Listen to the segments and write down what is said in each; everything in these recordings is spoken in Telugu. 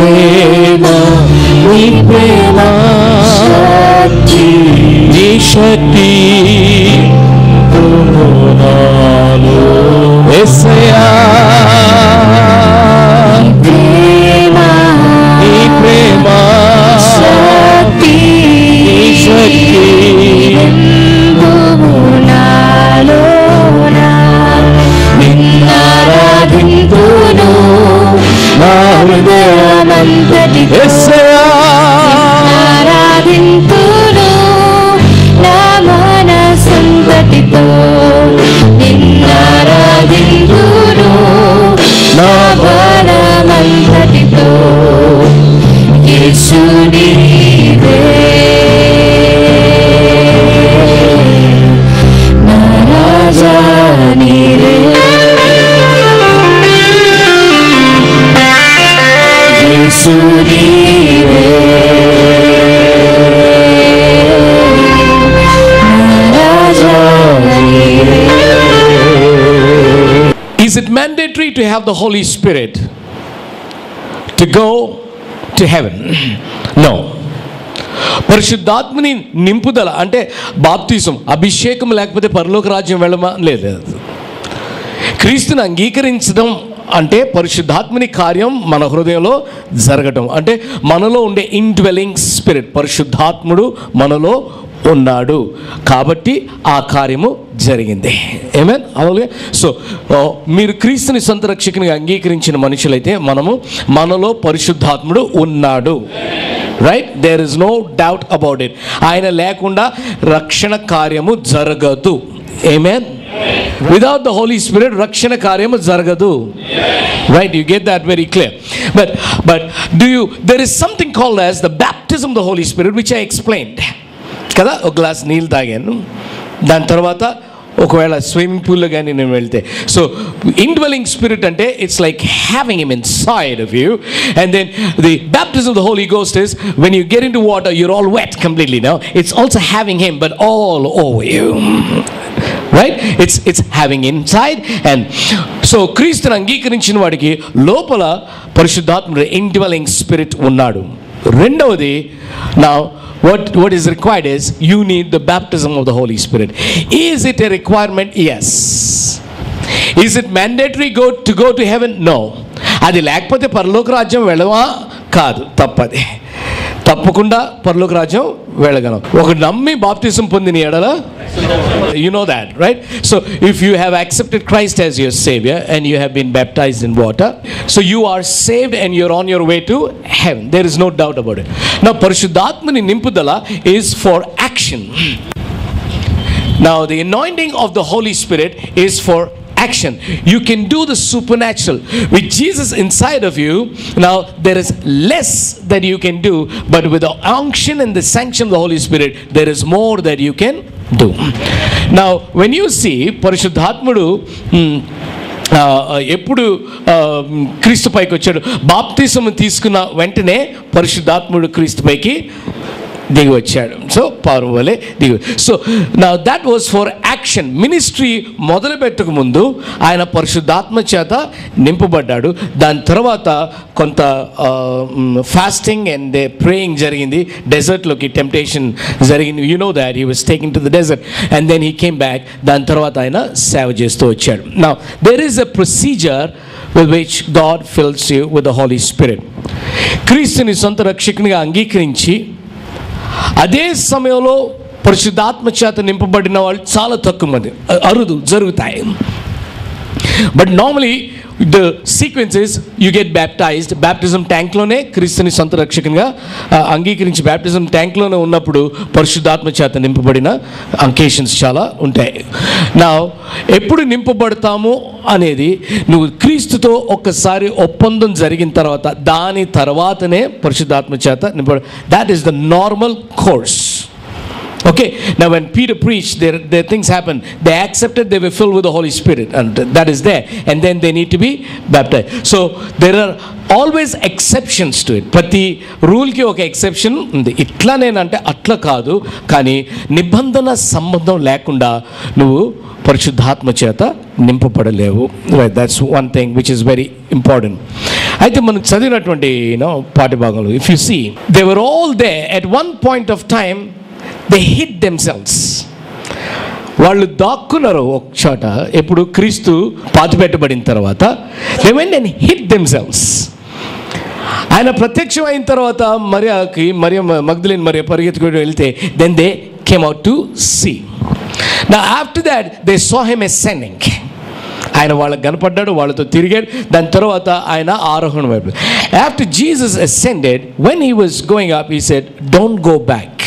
నీ ప్రేమ నీ ప్రేమ నీ శక్తి నాలో యేసయ్యా నీ Is it mandatory to have the Holy Spirit? To go to heaven no పరిశుద్ధాత్మని నింపుదల అంటే బాప్తీసం అభిషేకం లేకపోతే పరలోక రాజ్యం వెళ్ళమా? లేదు. లేదు. క్రీస్తుని అంగీకరించడం అంటే పరిశుద్ధాత్మని కార్యం మన హృదయంలో జరగటం. అంటే మనలో ఉండే ఇన్డ్వెలింగ్ స్పిరిట్ పరిశుద్ధాత్ముడు మనలో ఉన్నాడు. కాబట్టి ఆ కార్యము జరిగింది. ఏమేన్ అలాగే సో మీరు క్రీస్తుని సొంత రక్షకునిగా అంగీకరించిన మనుషులైతే మనము మనలో పరిశుద్ధాత్ముడు ఉన్నాడు. Right there is no doubt about it ఆయన లేకుండా రక్షణ కార్యము జరగదు. Amen without the Holy Spirit రక్షణ కార్యము జరగదు. Right you get that very clear but but do you there is something called as the baptism the Holy Spirit which I explained కదా ఒక గ్లాస్ నీళ్ళు తాగాను. దాని తర్వాత ఒకవేళ స్విమ్మింగ్ పూల్లో కానీ నేను వెళ్తే. సో ఇన్వెలింగ్ స్పిరిట్ అంటే it's like having him inside of you and then the baptism the Holy Ghost is when you get into water you're all wet completely no it's also having him but all over you right it's it's having inside and so క్రీస్తుని అంగీకరించిన వాడికి లోపల పరిశుద్ధాత్ముడు ఇన్వెలింగ్ స్పిరిట్ ఉన్నాడు. రెండవది నా what what is required is you need the baptism of the Holy Spirit is it a requirement is is it mandatory go to go to heaven no అది లేకపోతే పరలోక రాజ్యం వెళ్ళవా? కాదు. తప్పది. తప్పకుండా పరలోక రాజ్యం వెళ్ళగలం. ఒక నమ్మి బాప్తిజం పొందిన ఎడల You know that, right? So if you have accepted Christ as your Savior and you have been baptized in water, so you are saved and you're on your way to heaven. There is no doubt about it. Now, Parishudhatmani Nimpudala is for action. Now, the anointing of the Holy Spirit is for action. You can do the supernatural. With Jesus inside of you, now there is less that you can do, but with the unction and the sanction of the Holy Spirit, there is more that you can do నా వెన్ యూ సీ పరిశుద్ధాత్ముడు ఎప్పుడు క్రీస్తు పైకి వచ్చాడు బాప్తిసం తీసుకున్న వెంటనే పరిశుద్ధాత్ముడు క్రీస్తు పైకి దిగి వచ్చాడు సో పారు వలె దిగి సో నా that was for action ministry మొదలు పెట్టక ముందు ఆయన పరిశుద్ధాత్మ చేత నింపబడ్డాడు. దాని తర్వాత కొంత ఫాస్టింగ్ అండ్ ప్రేయింగ్ జరిగింది. డెజర్ట్లోకి టెంప్టేషన్ జరిగింది. You know that he was taking to the desert and then he came back దాని తర్వాత ఆయన సేవ చేస్తూ వచ్చాడు. నా there is a procedure with which God fills you with the Holy Spirit క్రీస్తుని సొంత రక్షకునిగా అంగీకరించి అదే సమయంలో పరిశుద్ధాత్మ చేత నింపబడిన వాళ్ళు చాలా తక్కువ మంది. అరుదు జరుగుతాయి. But normally the sequence is you get baptized baptism ట్యాంక్లోనే క్రీస్తుని సొంత రక్షకునిగా అంగీకరించి బ్యాప్టిజం ట్యాంక్లోనే ఉన్నప్పుడు పరిశుద్ధాత్మ చేత నింపబడిన అంకేషన్స్ చాలా ఉంటాయి. నా ఎప్పుడు నింపబడతాము అనేది నువ్వు క్రీస్తుతో ఒక్కసారి ఒప్పందం జరిగిన తర్వాత దాని తర్వాతనే పరిశుద్ధాత్మ చేత నింపబడ that is the normal course Okay, now when Peter preached, there, there things happened. They accepted, they were filled with the Holy Spirit, and that is there. And then they need to be baptized. So there are always exceptions to it. ప్రతి రూల్కి ఒక ఎక్సెప్షన్ ఉంది ఇట్లా నేనంటే అట్లా కాదు కానీ నిబంధన సంబంధం లేకుండా నువ్వు పరిశుద్ధాత్మ చేత నింపబడలేవు that's one thing which is very important అయితే మనం చదివినటువంటి you know పాఠ్యభాగంలో if you see they were all they at one point of time they hid themselves వాళ్ళు దాక్కున్నారు ఒక చోట. ఎప్పుడు క్రీస్తు పాతిపెట్టబడిన తర్వాత they went and hid themselves ఆయన ప్రత్యక్షం అయిన తర్వాత మరియాకి మరియ మగ్ధులేని మరియ పరిగెత్తుకుంటూ వెళ్తే then they came out to see నా after that they saw him ascending ఆయన వాళ్ళకి కనపడ్డాడు వాళ్ళతో తిరిగాడు. దాని తర్వాత ఆయన ఆరోహణ వైపు. After Jesus ascended when he was going up he said don't go back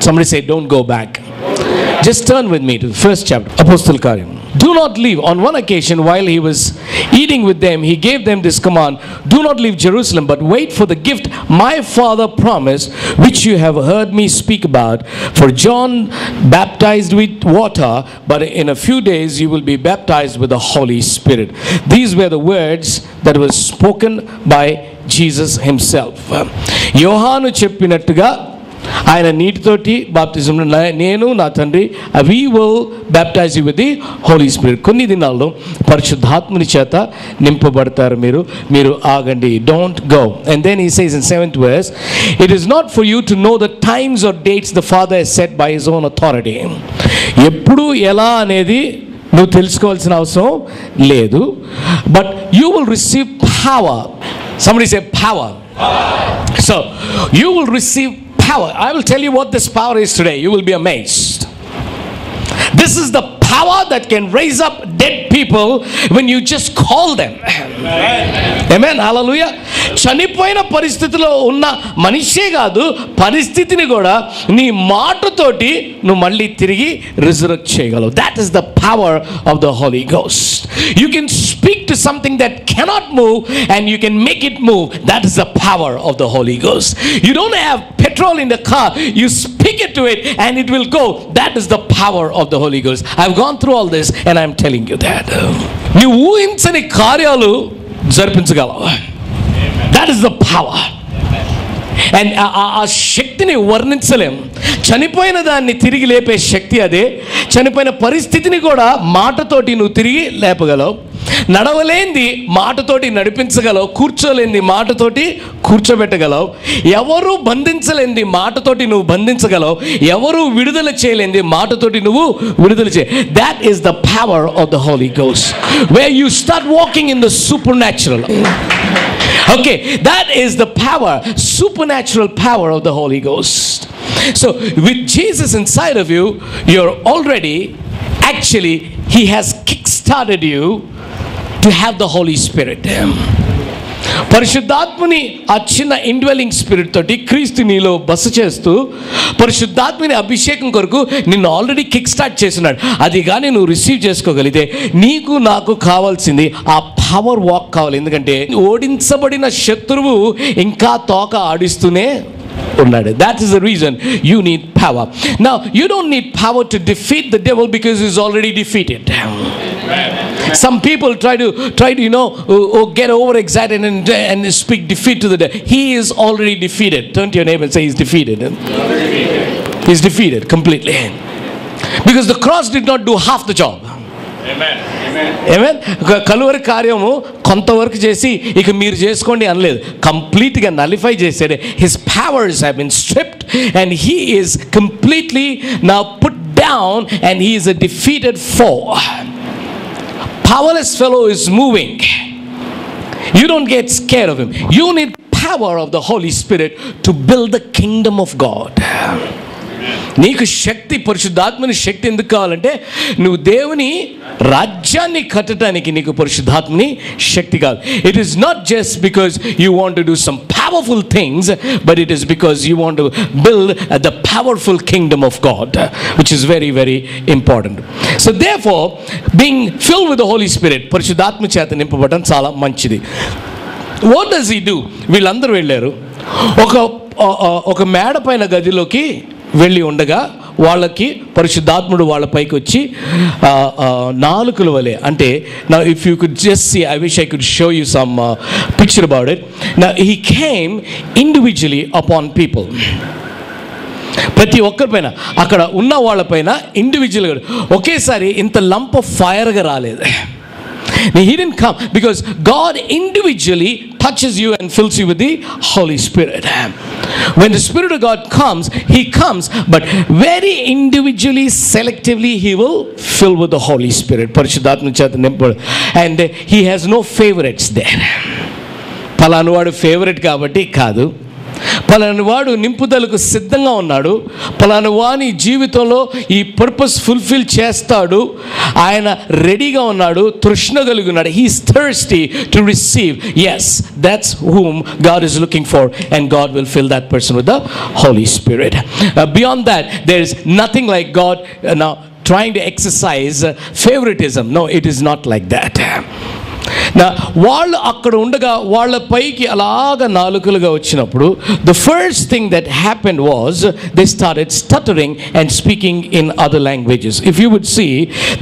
somebody say don't go back just turn with me to the first chapter apostle karyam do not leave on one occasion while he was eating with them he gave them this command do not leave jerusalem but wait for the gift my father promised which you have heard me speak about for john baptized with water but in a few days you will be baptized with the holy spirit these were the words that were spoken by jesus himself యోహాను చెప్పినట్టుగా ఆయన నీటితోటి బాప్తిజం నేను నా తండ్రి we will baptize with the Holy Spirit కొన్ని దినాల్లో పరిశుద్ధాత్మని చేత నింపబడతారు మీరు. మీరు ఆగండి. Don't go and then he says in seventh verse it is not for you to know the times or dates the Father set by his own authority ఎప్పుడు ఎలా అనేది నువ్వు తెలుసుకోవాల్సిన అవసరం లేదు. But you will receive power somebody say power. So you will receive power. I will tell you what this power is today. You will be amazed. This is the power that can raise up dead people when you just call them. Amen. Hallelujah. చనిపోయిన పరిస్థితిలో ఉన్న మనిషే కాదు పరిస్థితిని కూడా నీ మాటతోటి నువ్వు మళ్ళీ తిరిగి రిజర్వ్ చేయగలవు that is the power of the Holy Ghost you can speak to something that cannot move and you can make it move that is the power of the Holy Ghost you don't have petrol in the car you speak it to it and it will go that is the power of the Holy Ghost I gone through all this and I'm telling you that నీవు ఊహించని కార్యాలు జరిపించగలవు that is the power And ఆ uh, uh, uh, శక్తిని వర్ణించలేం. చనిపోయిన దాన్ని తిరిగి లేపే శక్తి అదే. చనిపోయిన పరిస్థితిని కూడా మాటతోటి నువ్వు తిరిగి లేపగలవు. నడవలేంది మాటతోటి నడిపించగలవు. కూర్చోలేంది మాటతోటి కూర్చోబెట్టగలవు. ఎవరు బంధించలేంది మాటతోటి నువ్వు బంధించగలవు. ఎవరు విడుదల చేయలేంది మాటతోటి నువ్వు విడుదల చే that is the power of the Holy goes way you start walking in the supernatural Okay, that is the power, supernatural power of the Holy Ghost. So, with Jesus inside of you, you're already, actually, He has kick-started you to have the Holy Spirit. పరిశుద్ధాత్మని ఆ చిన్న ఇండ్వెలింగ్ స్పిరిట్ తోటి క్రీస్తు నీలో బస చేస్తూ పరిశుద్ధాత్మని అభిషేకం కొరకు నిన్ను ఆల్రెడీ కిక్ స్టార్ట్ చేస్తున్నాడు. అది కానీ నువ్వు రిసీవ్ చేసుకోగలిగితే నీకు నాకు కావాల్సింది ఆ పవర్ వాక్ కావాలి. ఎందుకంటే ఓడించబడిన శత్రువు ఇంకా తోక ఆడిస్తూనే ఉన్నాడు. That is the reason you need power నా you don't need power to defeat the devil because is already defeated some people try to try to you know oh, oh, get over excited and, and speak defeat to the devil he is already defeated turn to your neighbor and say he's defeated he's defeated completely because the cross did not do half the job amen Calvary కార్యము కొంతవరకు చేసి ఇక మీరు చేసుకోండి అనలేదు కంప్లీట్గా నలిఫై చేసాడు his powers have been stripped and he is completely నా put down and he is a defeated foe powerless fellow is moving. You don't get scared of him. You need power of the Holy Spirit to build the kingdom of God. నీకు శక్తి పరిశుద్ధాత్మని శక్తి ఎందుకు కావాలంటే నువ్వు దేవుని రాజ్యాన్ని కట్టడానికి నీకు పరిశుద్ధాత్మని శక్తి కావాలి. It is not just because you want do some powerful things but it is because you want build the powerful kingdom of God which is very very important so therefore being fill with Holy Spirit పరిశుద్ధాత్మ చేత నింపబడడం చాలా మంచిది. వాట్ డస్ ఈ డూ వీళ్ళందరూ వెళ్ళారు. ఒక ఒక మేడ పైన గదిలోకి వెళ్ళి ఉండగా వాళ్ళకి పరిశుద్ధాత్ముడు వాళ్ళ పైకి వచ్చి నాలుకల వలె అంటే నా if you could just see I wish I could show you some picture about it నా he came individually upon people ప్రతి ఒక్కరిపైన అక్కడ ఉన్న వాళ్ళపైన ఇండివిజువల్గా ఒకేసారి ఇంత లంప్ ఫైర్గా రాలేదు. He didn't come because God individually touches you and fills you with the Holy Spirit. When the Spirit of God comes, He comes, but very individually, selectively, He will fill with the Holy Spirit. And He has no favorites there. పలానువాడు ఫేవరెట్ కాబట్టి కాదు పలాని వాడు నింపుదలకు సిద్ధంగా ఉన్నాడు. పలాని వాని జీవితంలో ఈ పర్పస్ ఫుల్ఫిల్ చేస్తాడు. ఆయన రెడీగా ఉన్నాడు తృష్ణ కలిగినాడు ఉన్నాడు he's thirsty to receive yes that's whom God is looking for and God will fill that person with the Holy Spirit beyond that there is nothing like God నా trying to exercise favouritism no it is not like like. నా వాళ్ళు అక్కడ ఉండగా వాళ్ళ పైకి అలాగ నాలుకలుగా వచ్చినప్పుడు the first thing that happen was they started stuttering and speaking in other languages if you would see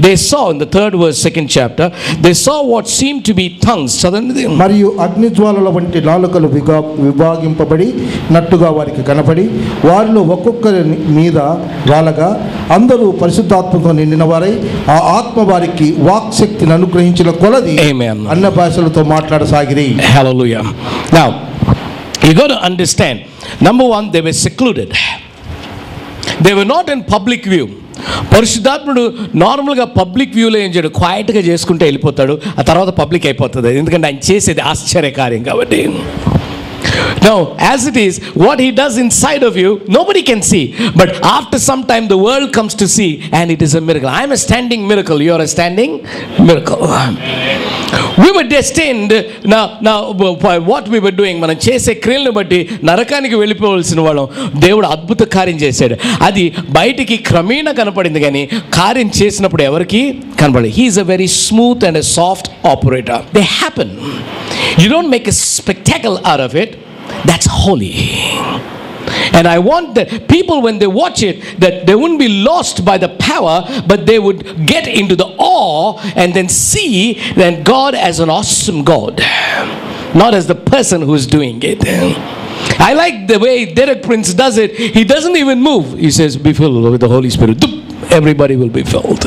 they saw in the third verse second chapter they saw what seem to be tongues చదవండి మరియు అగ్నిజ్వాలల వంటి నాలుకలు విగా విభాగింపబడి నట్టుగా వారికి కనపడి వారిలో ఒక్కొక్కరి మీద వాళ్ళగా అందరూ పరిశుద్ధాత్మతో నిండిన వారై ఆ ఆత్మ వారికి వాక్ శక్తిని అనుగ్రహించిన కొలది. Amen. అన్న భాషలతో మాట్లాడసాగిరి Hallelujah. Now, you got to understand number one, they were secluded, they were not in public view. పరిశుద్ధాత్ముడు నార్మల్గా పబ్లిక్ వ్యూలో ఏం చేయడు క్వైట్గా చేసుకుంటే వెళ్ళిపోతాడు ఆ తర్వాత పబ్లిక్ అయిపోతుంది ఎందుకంటే ఆయన చేసేది ఆశ్చర్యకార్యం కాబట్టి Now, as it is, what he does inside of you, nobody can see. But after some time, the world comes to see, and it is a miracle. I am a standing miracle. You are a standing miracle. We were destined. నా now, what డూయింగ్ మనం చేసే క్రియలను బట్టి నరకానికి వెళ్ళిపోవలసిన వాళ్ళం. దేవుడు అద్భుత కార్యం చేశాడు. అది బయటికి క్రమేణా కనపడింది కానీ కార్యం చేసినప్పుడు ఎవరికి కనపడదు he is a very smooth and a soft operator they happen you don't make a spectacle or of it that's holy And I want the people when they watch it that they wouldn't be lost by the power, but they would get into the awe and then see that God as an awesome God, not as the person who's doing it. I like the way Derek Prince does it. He doesn't even move. He says, Be filled with the Holy Spirit. Everybody will be filled.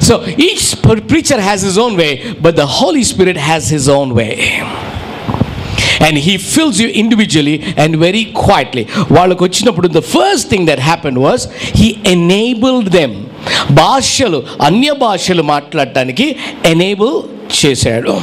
So each preacher has his own way, but the Holy Spirit has his own way. And he fills you individually and very quietly వాళ్ళకు వచ్చినప్పుడు the first thing that happen was he enabled them భాషలు అన్య భాషలు మాట్లాడటానికి ఎనేబుల్ చేశాడు.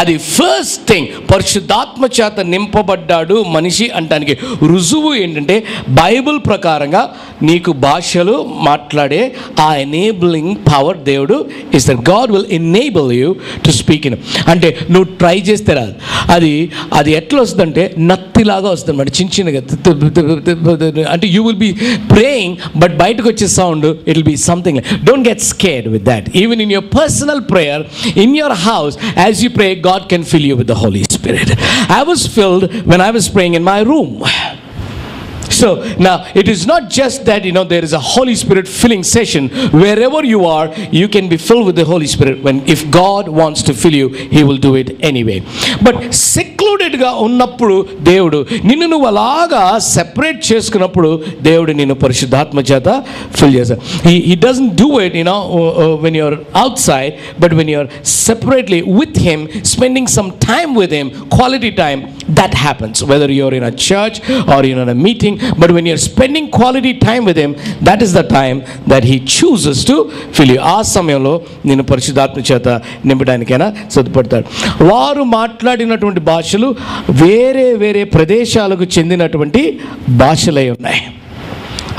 అది ఫస్ట్ థింగ్ పరిశుద్ధాత్మ చేత నింపబడ్డాడు మనిషి అంటానికి రుజువు ఏంటంటే బైబిల్ ప్రకారంగా నీకు భాషలు మాట్లాడే ఆ ఎనేబులింగ్ పవర్ దేవుడు is that God will enable you to speak in అంటే నువ్వు ట్రై చేస్తే రాదు. అది అది ఎట్లా వస్తుందంటే నత్తిలాగా వస్తుంది అన్నమాట చిన్న చిన్నగా అంటే you will be praying but బయటకు వచ్చే sound it will be something don't get scared with that even in your personal prayer in your house as you pray God can fill you with the Holy Spirit. I was filled when I was praying in my room So now it is not just that you know there is a Holy Spirit filling session. Wherever you are, you can be filled with the Holy Spirit. When if God wants to fill you, He will do it anyway. But సెక్లూడెడ్గా ఉన్నప్పుడు దేవుడు నిన్ను నువ్వు అలాగా సెపరేట్ చేసుకున్నప్పుడు దేవుడు నిన్ను పరిశుద్ధాత్మ చేత ఫిల్ చేస్తాడు he he doesn't do it you know when you're outside but when you're separately with him spending some time with him quality time that happens whether you're in a church or you're in a meeting but when you're spending quality time with him that is the time that he chooses to fill you. ఆ సమయంలో నేను పరిశుద్ధాత్మ చేత నింపడానికైనా సిద్ధపడతాడు. వారు మాట్లాడినటువంటి భాషలు వేరే వేరే ప్రదేశాలకు చెందినటువంటి భాషలై ఉన్నాయి.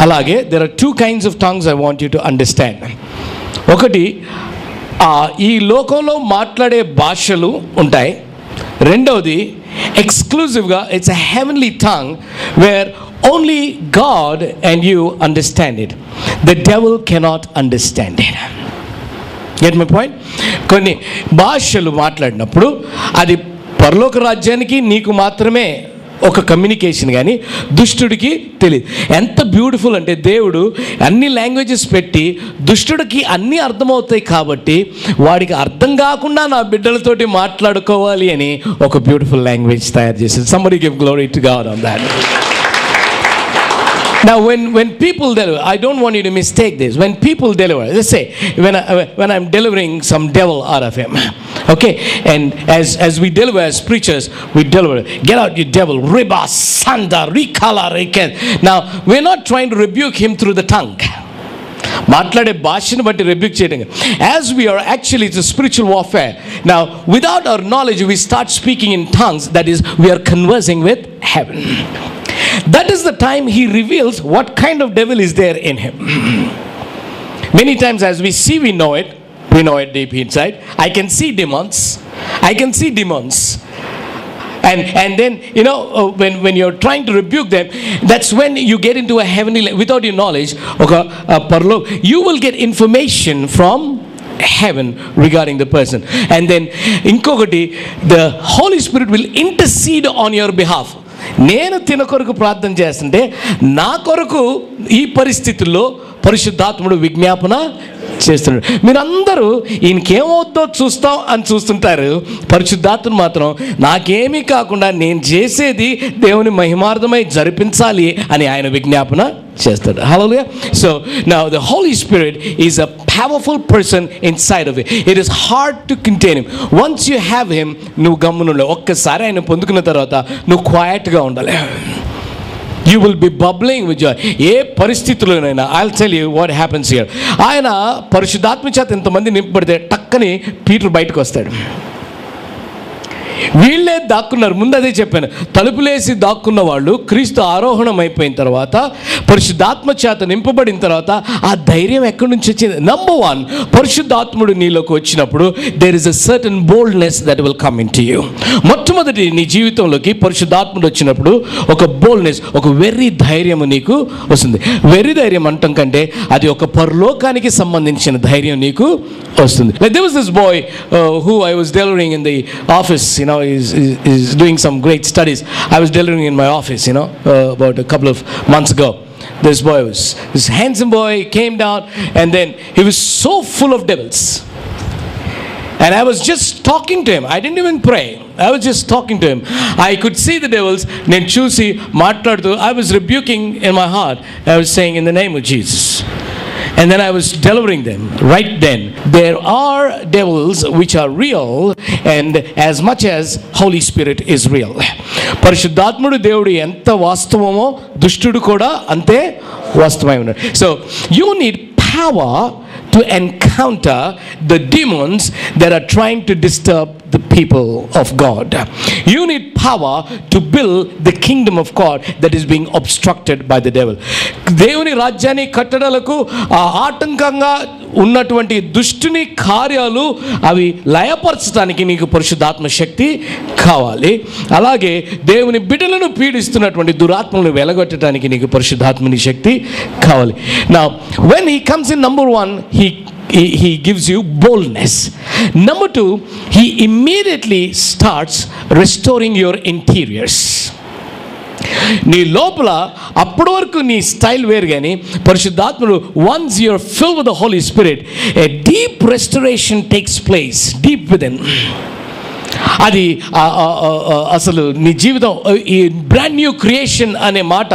అలాగే there are two kinds of tongues I want you to understand ఒకటి ఈ లోకంలో మాట్లాడే భాషలు ఉంటాయి. రెండవది ఎక్స్క్లూజివ్గా it's a heavenly tongue where only God and you understand it the devil cannot understand it get my point కొన్ని భాషలు మాట్లాడినప్పుడు అది పరలోక రాజ్యానికి నీకు మాత్రమే ఒక కమ్యూనికేషన్ కానీ దుష్టుడికి తెలియదు ఎంత బ్యూటిఫుల్ అంటే దేవుడు అన్ని లాంగ్వేజెస్ పెట్టి దుష్టుడికి అన్నీ అర్థమవుతాయి కాబట్టి వాడికి అర్థం కాకుండా నా బిడ్డలతోటి మాట్లాడుకోవాలి అని ఒక బ్యూటిఫుల్ లాంగ్వేజ్ తయారు చేసింది somebody give glory to God on that Now, when, when people deliver, I don't want you to mistake this. When people deliver, let's say, when, I, when I'm delivering some devil out of him, okay, and as, as we deliver as preachers, we deliver, get out you devil, riba, sanda, rikala, riken. Now, we're not trying to rebuke him through the tongue. మాట్లాడే భాషను బట్టి రెబ్యూక్ చేయడం as we're actually it's spiritual warfare నా without our knowledge we start speaking in tongues that is we're conversing with heaven That is the time he reveals what kind of devil is there in him. Many times, as we see, we know it. We know it deep inside. I can see demons. I can see demons and and then you know uh, when when you're trying to rebuke them that's when you get into a heavenly without your knowledge okay uh, you will get information from heaven regarding the person and then in kogadi, the holy spirit will intercede on your behalf నేను తిన కొరకు ప్రార్థన చేస్తుంటే నా కొరకు ఈ పరిస్థితుల్లో పరిశుద్ధాత్ముడు విజ్ఞాపన చేస్తున్నాడు. మీరందరూ ఈయనకేమవుద్దో చూస్తాం అని చూస్తుంటారు? పరిశుద్ధాత్ముడు మాత్రం నాకేమీ కాకుండా నేను చేసేది దేవుని మహిమార్థమై జరిపించాలి అని ఆయన విజ్ఞాపన చేస్తాడు. హలో సో నా the Holy Spirit is a powerful person inside of it is hard to contain him once you have him నువ్వు గమ్మునుండే ఒక్కసారి ఆయన పొందుకున్న తర్వాత నువ్వు క్వయట్గా ఉండాలి. You will be bubbling with joy ఏ పరిస్థితుల్లోనైనా I tell you what happens here ఆయన పరిశుద్ధాత్మ చేత ఇంతమంది నింపబడితే టక్కని పీటర్ బయటకు వస్తాడు. వీళ్ళే దాక్కున్నారు. ముందు అదే చెప్పాను. తలుపులేసి దాక్కున్న వాళ్ళు క్రీస్తు ఆరోహణం అయిపోయిన తర్వాత పరిశుద్ధాత్మ చేత నింపబడిన తర్వాత ఆ ధైర్యం ఎక్కడి నుంచి వచ్చింది? నంబర్ వన్ పరిశుద్ధాత్ముడు నీలోకి వచ్చినప్పుడు there is a certain boldness that will come into you మొట్టమొదటి నీ జీవితంలోకి పరిశుద్ధాత్ముడు వచ్చినప్పుడు ఒక బోల్డ్నెస్ ఒక వెర్రి ధైర్యం నీకు వస్తుంది. వెర్రి ధైర్యం అంటాం కంటే అది ఒక పరలోకానికి సంబంధించిన ధైర్యం నీకు వస్తుంది. Like this boy who I was delivering in the office in now is, is, is, doing some great studies. I was delivering in my office, you know, uh, about a couple of months ago. This boy was, this handsome boy came down and then he was so full of devils. And I was just talking to him. I didn't even pray. I was just talking to him. I could see the devils. Then Chusi, I was rebuking in my heart. I was saying, in the name of Jesus And then I was delivering them right then. There are devils which are real, and as much as Holy Spirit is real. పరిశుద్ధాత్ముడు దేవుడు ఎంత వాస్తవమో దుష్టుడు కూడా అంతే వాస్తవమై ఉన్నాడు so you need power to encounter the demons that are trying to disturb the people of God. You need power to build the kingdom of God that is being obstructed by the devil. దేవుని రాజ్యాన్ని కట్టడలకు ఆ ఆటంకంగా ఉన్నటువంటి దుష్టుని కార్యాలు అవి లయపరచడానికి నీకు పరిశుద్ధాత్మ శక్తి కావాలి అలాగే దేవుని బిడ్డలను పీడిస్తున్నటువంటి దురాత్మలను వెలగొట్టడానికి నీకు పరిశుద్ధాత్మని శక్తి కావాలి నా when he comes in number one he he, he gives you boldness. Number two, he immediately starts restoring your interiors. నీ లోపల అప్పటి వరకు నీ స్టైల్ వేరు కానీ పరిశుద్ధాత్ముడు once you're fill with the Holy Spirit a deep restoration takes place deep within అది అసలు నీ జీవితం ఈ బ్రాండ్ న్యూ క్రియేషన్ అనే మాట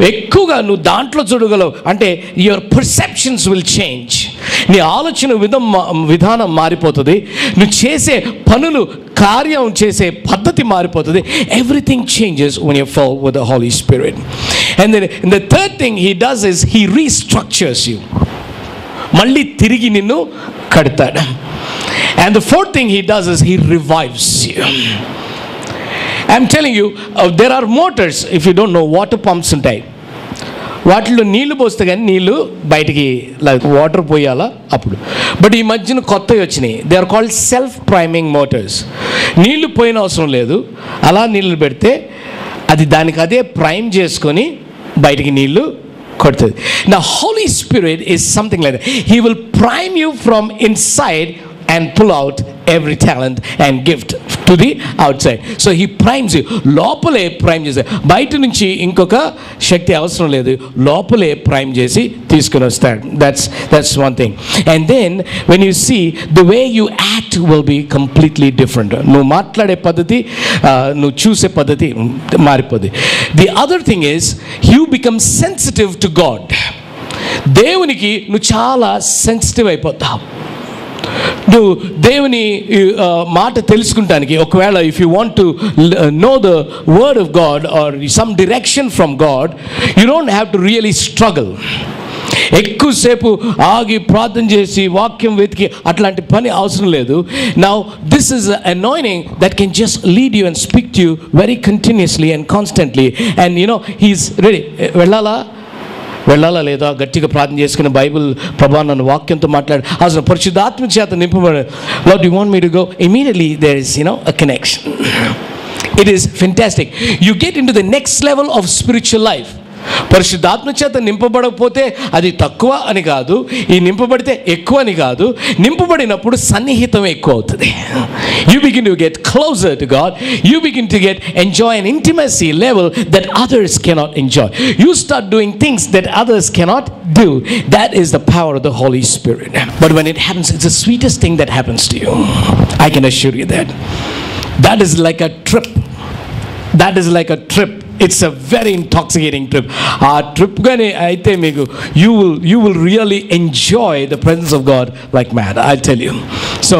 ఎక్కువగా నువ్వు దాంట్లో చూడగలవు. అంటే యువర్ పర్సెప్షన్స్ విల్ చేంజ్ నీ ఆలోచన విధం విధానం మారిపోతుంది. నువ్వు చేసే పనులు కార్యం చేసే పద్ధతి మారిపోతుంది. Everything changes once you fall with the Holy Spirit and then the third thing he does is he restructures you మళ్ళీ తిరిగి నిన్ను కడతాడు. And the fourth thing he does is he revives you I'm telling you there are motors if you don't know water pumps ఉంటాయి. వాటిలో నీళ్ళు పోస్తే కానీ నీళ్ళు బయటికి వాటర్ పోయాలా? అప్పుడు. బట్ ఈ మధ్యన కొత్తవి వచ్చినాయి. They are called self priming motors నీళ్ళు పోయిన అవసరం లేదు. అలా నీళ్ళు పెడితే అది దానికి అదే ప్రైమ్ చేసుకొని బయటికి నీళ్ళు కొడుతుంది. నా Holy Spirit is something like he will prime you from inside and pull out every talent and gift to the outside so he primes లోపలే ప్రైమ్ చేసే. బయట నుంచి ఇంకొక శక్తి అవసరం లేదు. లోపలే ప్రైమ్ చేసి తీసుకుని వస్తాడు. That's that's one thing and then when you see the way you act will be completely different నువ్వు మాట్లాడే పద్ధతి నువ్వు చూసే పద్ధతి మారిపోద్ది. The other thing is you become sensitive to God దేవునికి నువ్వు చాలా సెన్సిటివ్ అయిపోతావు. నువ్వు దేవుని మాట తెలుసుకుంటానికి ఒకవేళ if you want to know the word of God or some direction from God you don't have to really struggle ఎక్కువసేపు ఆగి ప్రార్థన చేసి వాక్యం వెతికి అట్లాంటి పని అవసరం లేదు. Now this is annoying that can just lead you and speak to you very continuously and constantly and you know he's ready వెళ్ళాలా? వెళ్ళాలా లేదా? గట్టిగా ప్రార్థన చేసుకుని బైబిల్ ప్రభా నన్ను వాక్యంతో మాట్లాడు. అసలు పరిశుద్ధాత్మ చేత నింపబడి lot you want me to go immediately there is you know a connection it is fantastic you get into the next level of spiritual life పరిశుద్ధాత్మ చేత నింపబడకపోతే అది తక్కువ అని కాదు ఈ నింపబడితే ఎక్కువ అని కాదు నింపబడినప్పుడు సన్నిహితం ఎక్కువ అవుతుంది you begin to get closer to God you begin to get enjoy an intimacy level that others cannot enjoy you start doing things that others cannot do that is the power of the holy spirit but when it happens it's the sweetest thing that happens to you i can assure you that that is like a trip that is like a trip it's a very intoxicating trip ఆ ట్రిప్గానే అయితే మీకు you will you will really enjoy the presence of God like mad I tell you so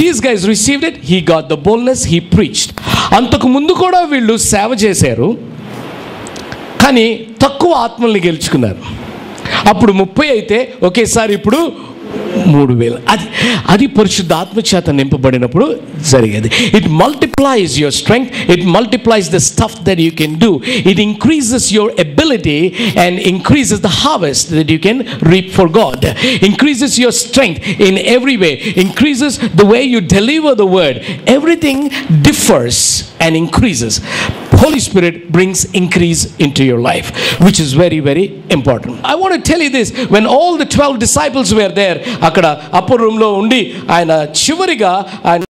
these guys received it he got the boldness he preached అంతకు ముందు కూడా వీళ్ళు సేవ చేశారు కానీ తక్కువ ఆత్మల్ని గెలుచుకున్నారు. అప్పుడు ముప్పై అయితే ఒకేసారి ఇప్పుడు మూడు వేలు. అది అది పరిశుద్ధాత్మ చేత నింపబడినప్పుడు జరిగేది. It multiplies your strength it multiplies the stuff that you can do it increases your ability and increases the harvest that you can reap for God increases your strength in every way increases the way you deliver the word everything differs and increases. Holy Spirit brings increase into your life, which is very, very important. I want to tell you this when all the 12 disciples were there, అక్కడ అప్పర్ రూమ్లో ఉండి ఆయన చివరిగా ఆయన